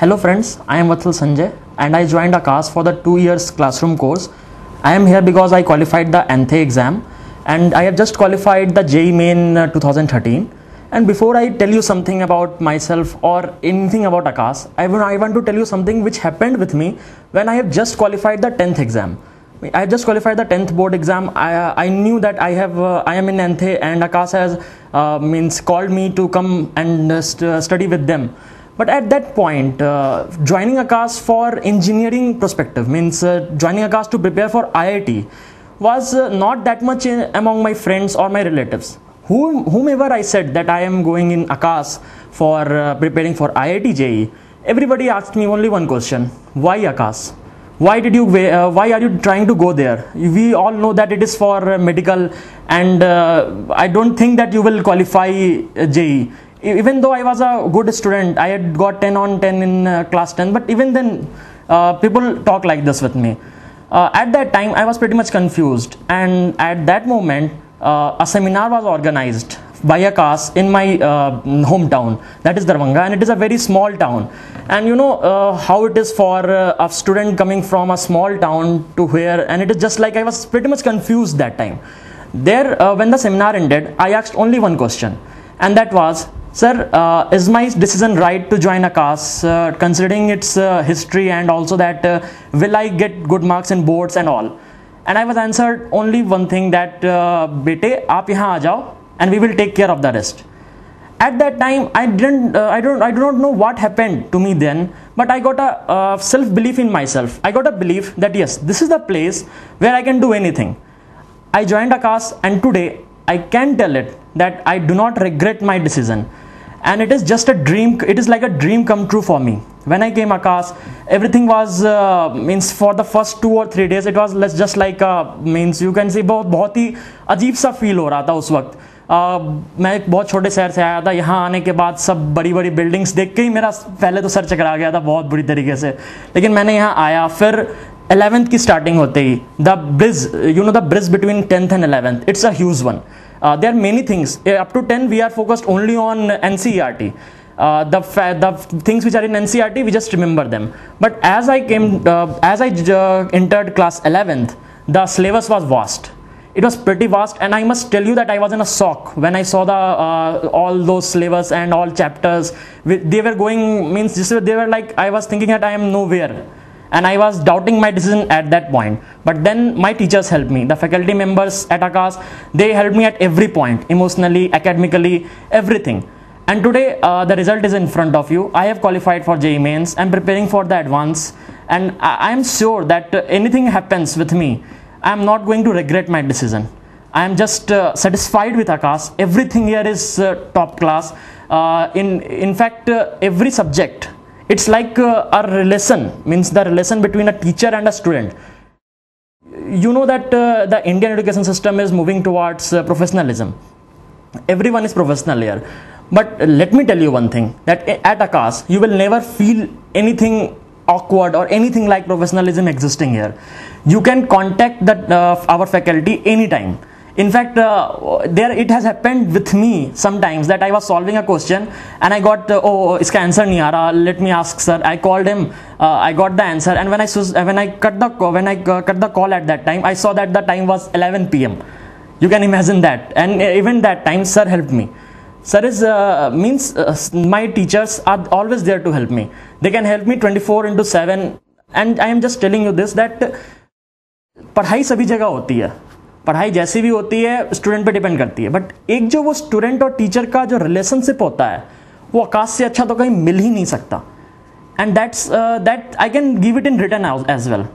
Hello friends, I am Vatsal Sanjay and I joined Aakash for the two years classroom course. I am here because I qualified the ANTHE exam and I have just qualified the JEE Main uh, 2013. And before I tell you something about myself or anything about Aakash, I want, to tell you something which happened with me when I have just qualified the 10th exam. I have just qualified the 10th board exam. I, I knew that I have uh, I am in ANTHE and Aakash has uh, means called me to come and uh, st- study with them. But at that point, uh, joining Aakash for engineering perspective means uh, joining Aakash to prepare for IIT was uh, not that much in, among my friends or my relatives. Whom, whomever I said that I am going in Aakash for uh, preparing for IIT JEE, everybody asked me only one question: Why Aakash? Why did you? Uh, why are you trying to go there? We all know that it is for uh, medical, and uh, I don't think that you will qualify uh, JEE even though I was a good student, I had got 10 on 10 in uh, class 10, but even then, uh, people talk like this with me. Uh, at that time, I was pretty much confused, and at that moment, uh, a seminar was organized by Aakash in my uh, hometown, that is Darbhanga, and it is a very small town. And you know uh, how it is for a student coming from a small town to here, and it is just like I was pretty much confused that time. There, when the seminar ended, I asked only one question, and that was Sir, uh, is my decision right to join Aakash uh, considering its uh, history and also that uh, will I get good marks in boards and all? And I was answered only one thing that bete aap yahan aa jao and we will take care of the rest. At that time, I didn't, I don't, I do not know what happened to me then, but I got a self belief in myself. I got a belief that yes, this is the place where I can do anything. I joined a Aakash and today I can tell it that I do not regret my decision and it is just a dream it is like a dream come true for me when I came Aakash everything was means for the first two और three days it was less just like means you can see बहुत बहुत ही अजीब सा feel हो रहा था उस वक्त। uh, मैं एक बहुत छोटे शहर से आया था, यहाँ आने के बाद सब बड़ी बड़ी बिल्डिंग्स देख के ही मेरा पहले तो सर चकरा गया था बहुत बुरी तरीके से। लेकिन मैंने यहाँ आया, फिर एलेवेंथ की स्टार्टिंग होते ही the bridge you know the bridge between tenth and eleventh it's a huge one uh, there are many things. Uh, up to 10, we are focused only on NCERT. Uh, the the things which are in NCERT, we just remember them. But as I came, uh, as I uh, entered class 11th, the syllabus was vast. It was pretty vast, and I must tell you that I was in a shock when I saw the uh, all those syllabus and all chapters. They were going means they were like I was thinking that I am nowhere and I was doubting my decision at that point. But then my teachers helped me. The faculty members at Aakash, they helped me at every point, emotionally, academically, everything. And today uh, the result is in front of you. I have qualified for JEE Mains. I'm preparing for the advance, and I am sure that uh, anything happens with me, I'm not going to regret my decision. I am just uh, satisfied with Aakash. Everything here is uh, top class. Uh, in in fact, every subject it's like uh, a relation means the relation between a teacher and a student. You know that uh, the indian education system is moving towards uh, professionalism. Everyone is professional here. But let me tell you one thing that at Aakash you will never feel anything awkward or anything like professionalism existing here. You can contact that uh, our faculty anytime in fact uh, there it has happened with me sometimes that i was solving a question and i got uh, oh iska answer nahi aa raha let me ask sir i called him uh, i got the answer and when i when i cut the when i cut the call at that time i saw that the time was 11 pm you can imagine that and even that time sir helped me sir is uh, means uh, my teachers are always there to help me they can help me 24 into 7 and i am just telling you this that पढ़ाई सभी जगह होती है पढ़ाई जैसी भी होती है स्टूडेंट पे डिपेंड करती है। बट एक जो वो स्टूडेंट और टीचर का जो रिलेशनशिप होता है, वो आकाश से अच्छा तो कहीं मिल ही नहीं सकता। And that's that I can give it in return as well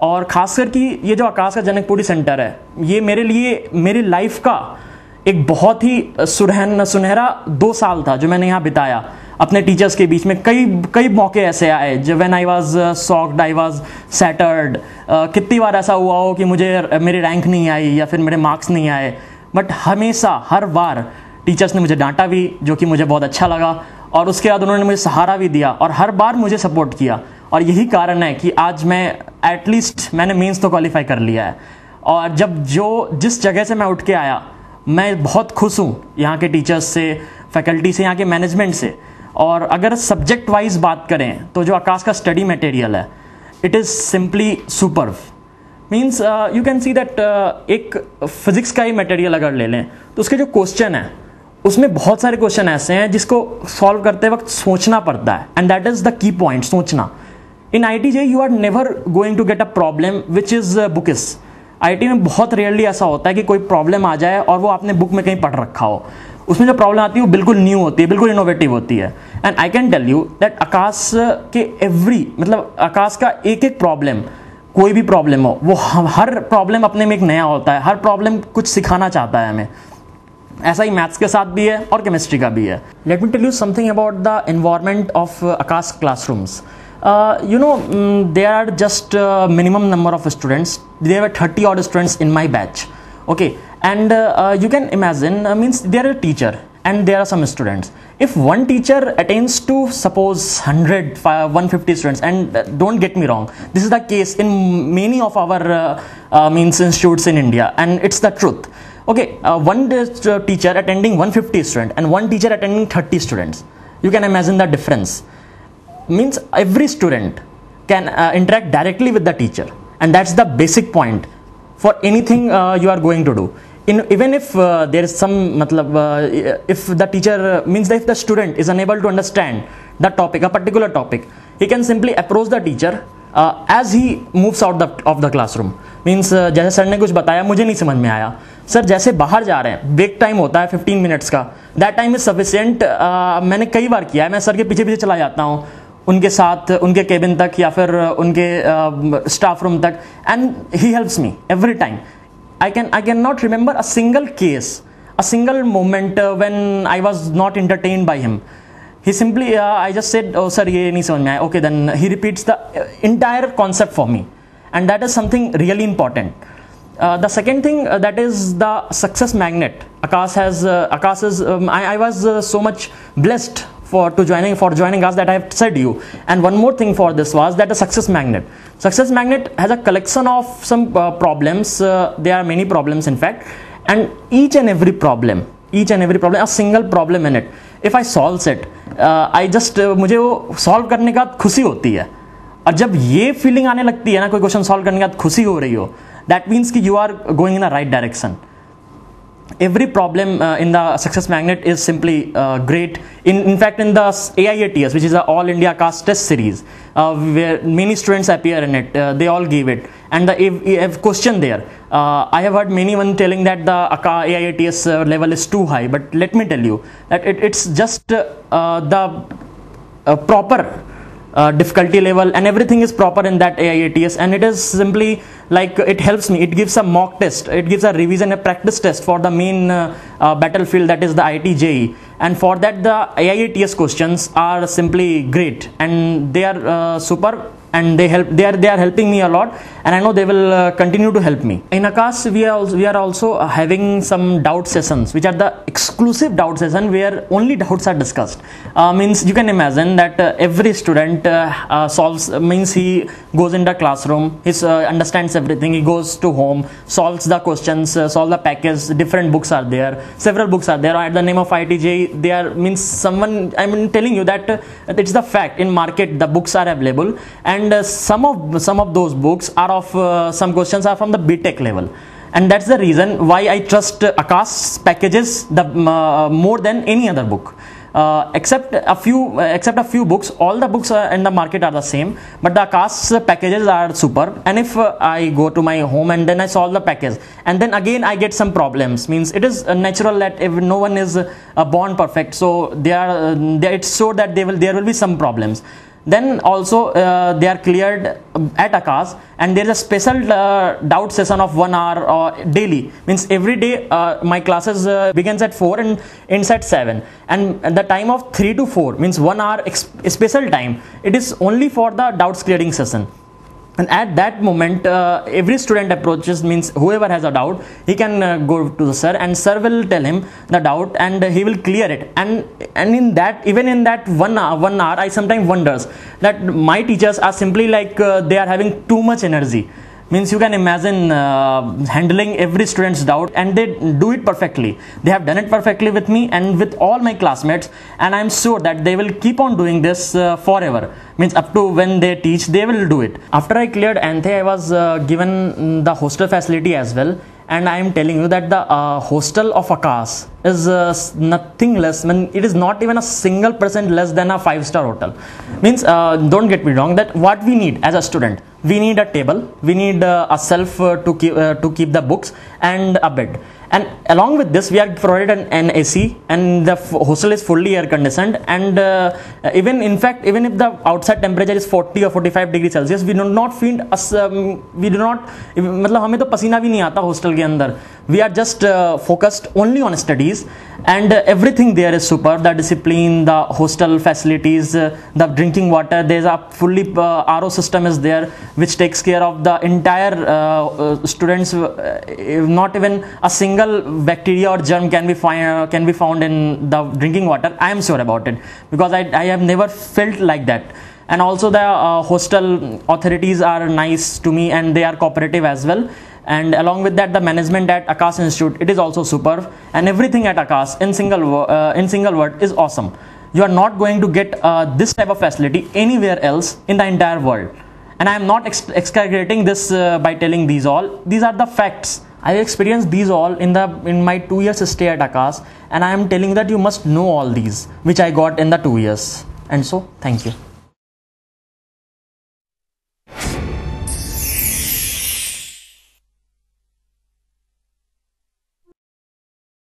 और खासकर कि ये जो आकाश का जनकपुरी सेंटर है, ये मेरे लिए, मेरी लाइफ का एक बहुत ही सुरहन, सुनहरा दो साल था जो मैंने यहाँ बिताया। अपने टीचर्स के बीच में कई कई मौके ऐसे आए। जब when I was soaked I was saturated कितनी बार ऐसा हुआ हो कि मुझे मेरी रैंक नहीं आई या फिर मेरे मार्क्स नहीं आए। बट हमेशा, हर बार टीचर्स ने मुझे डांटा भी, जो कि मुझे बहुत अच्छा लगा। और उसके बाद उन्होंने मुझे सहारा भी दिया और हर बार मुझे सपोर्ट किया। और यही कारण है कि आज मैं एटलीस्ट मैंने मीन्स तो क्वालिफाई कर लिया है। और जब जो, जिस जगह से मैं उठ के आया, मैं बहुत खुश हूँ यहाँ के टीचर्स से फैकल्टी से, यहाँ के मैनेजमेंट से। और अगर सब्जेक्ट वाइज बात करें तो जो आकाश का स्टडी मटेरियल है it is simply super means you can see that एक फिजिक्स का ही मटेरियल अगर ले लें तो उसके जो क्वेश्चन है, उसमें बहुत सारे क्वेश्चन ऐसे हैं जिसको सॉल्व करते वक्त सोचना पड़ता है and that is the key point सोचना. In I T J you are never going to get a problem which is bookish I T में बहुत रेयरली ऐसा होता है कि कोई प्रॉब्लम आ जाए और वो आपने बुक में कहीं पढ़ रखा हो. उसमें जो प्रॉब्लम आती है वो बिल्कुल न्यू होती है बिल्कुल इनोवेटिव होती है। And I can tell you that Aakash के एवरी मतलब आकाश का एक एक प्रॉब्लम कोई भी प्रॉब्लम हो वो हर प्रॉब्लम अपने में एक नया होता है हर प्रॉब्लम कुछ सिखाना चाहता है हमें। ऐसा ही मैथ्स के साथ भी है और केमिस्ट्री का भी है। Let me tell you something about the environment of Aakash classrooms you know um, are just minimum number of students there were 30 odd students in my batch. Okay and uh, uh, you can imagine uh, means there are a teacher and there are some students. If one teacher attains to suppose 100 150 students and uh, don't get me wrong this is the case in many of our uh, means institutes in india and it's the truth. Okay uh, one uh, teacher attending 150 students and one teacher attending 30 students. You can imagine the difference. Means every student can uh, interact directly with the teacher and that's the basic point for anything uh, you are going to do in even if there is some मतलब if the teacher means the if the student is unable to understand the topic a particular topic he can simply approach the teacher as he moves out the of the classroom means जैसे sir ने कुछ बताया, मुझे नहीं समझ में आया। Sir जैसे बाहर जा रहे हैं ब्रेक टाइम होता है फिफ्टीन मिनट्स का। दैट टाइम इज़ सफिशेंट मैंने कई बार किया है। मैं सर के पीछे पीछे चला जाता हूँ, उनके साथ, उनके केबिन तक या फिर उनके uh, स्टाफ रूम तक। And he helps me every time I can I cannot remember a single case, a single moment uh, when I was not entertained by him. He simply uh, I just said, "Oh, sir, ye nahi Okay, then he repeats the uh, entire concept for me, and that is something really important. Uh, the second thing uh, that is the success magnet Aakash has uh, Aakash is um, I, I, was uh, so much blessed for to joining for joining us that I have said you. And one more thing for this was that a success magnet. Success magnet has a collection of some uh, problems. Uh, there are many problems in fact, and each and every problem, each and every problem, a single problem in it. If I solve it, uh, I just मुझे वो solve करने का खुशी होती है और जब ये फीलिंग आने लगती है ना कोई क्वेश्चन सॉल्व करने के बाद खुशी हो रही हो दैट मीन्स कि you are going in the right direction every problem uh, in the success magnet is simply uh, great. In in fact in the AIATS which is the all India Aakash test series uh, where many students appear in it uh, they all give it. And the if, if question there uh, I have heard many one telling that the AIATS uh, level is too high but let me tell you that it, it's just the proper difficulty level and everything is proper in that AIATS and it is simply like it helps me. It gives a mock test. It gives a revision a practice test for the main uh, uh, battlefield that is the IIT and for that the AIATS questions are simply great. And they are uh, super and they help they are they are helping me a lot and i know they will uh, continue to help me. In Aakash we are also, we are also uh, having some doubt sessions which are the exclusive doubt session where only doubts are discussed. Uh, means you can imagine that uh, every student uh, uh, solves means he goes in the classroom he understands everything he goes to home solves the questions solve the package different books are there several books are there at the name of itj they are means someone i'm telling you that it's the fact in market the books are available and and uh, some of some of those books are of uh, some questions are from the btech level. And that's the reason why i trust Aakash packages the uh, more than any other book. Uh, except a few uh, except a few books all the books uh, in the market are the same but the Aakash packages are super and if i go to my home and then i solve the package and then again i get some problems means it is natural that if no one is born perfect so they are they, it's so that they will there will be some problems then also uh, they are cleared at Aakash and there is a special uh, doubt session of one hour uh, daily. Means every day uh, my classes uh, begins at 4 and ends at 7 and the time of 3 to 4 means one hour special time it is only for the doubts clearing session and at that moment uh, every student approaches means whoever has a doubt he can uh, go to the sir and sir will tell him the doubt and he will clear it. And and in that even in that one hour, one hour i sometimes wonders that my teachers are simply like uh, they are having too much energy means you can imagine uh, handling every student's doubt and they do it perfectly they have done it perfectly with me and with all my classmates and i'm sure that they will keep on doing this uh, forever means up to when they teach they will do it after i cleared anthe i was uh, given the hostel facility as well and I am telling you that the uh, hostel of Aakash is uh, nothing less. I mean, it is not even a single percent less than a five-star hotel. Means, uh, don't get me wrong. That what we need as a student, we need a table, we need uh, a shelf uh, to keep uh, to keep the books, and a bed and along with this we are provided an, an AC and the hostel is fully air conditioned and uh, even in fact even if the outside temperature is 40 or 45 degrees Celsius we do not feel us um, we do not मतलब हमें तो पसीना भी नहीं आता hostel के अंदर we are just uh, focused only on studies and uh, everything there is super the discipline the hostel facilities uh, the drinking water there's a fully uh, ro system is there which takes care of the entire uh, uh, students not even a single bacteria or germ can be find, can be found in the drinking water. I am sure about it because i, I have never felt like that. And also the hostel authorities are nice to me and they are cooperative as well. And along with that the management at Aakash Institute it is also superb. And everything at Aakash in single uh, in single word is awesome. You are not going to get uh, this type of facility anywhere else in the entire world. And I am not ex exaggerating this uh, by telling these all. These are the facts I experienced these all in the in my two years stay at Aakash and I am telling that you must know all these which I got in the two years. And so thank you